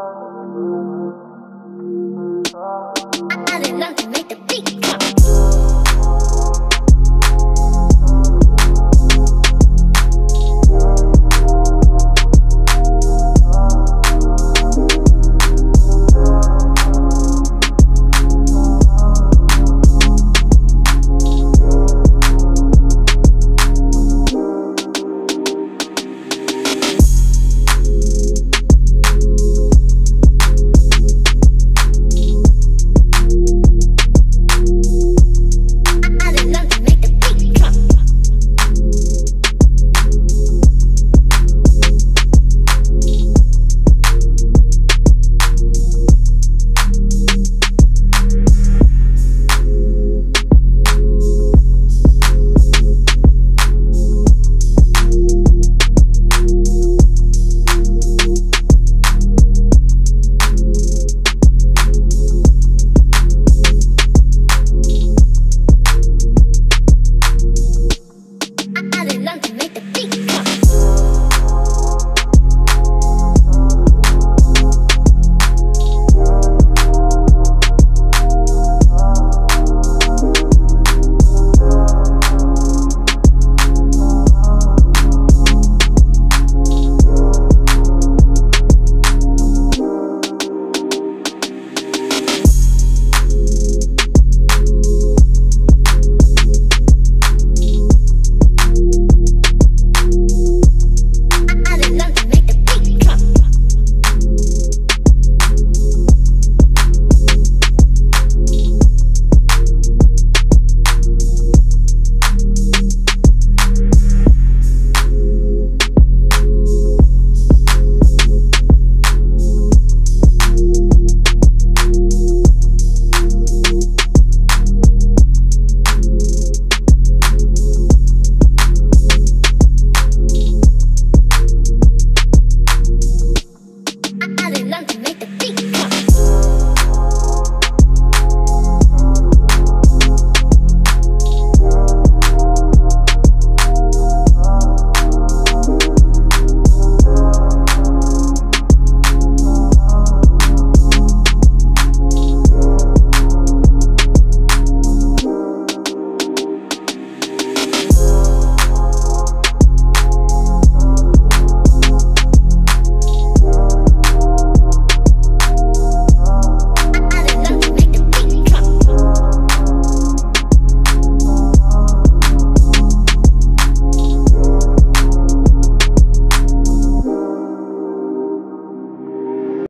Father.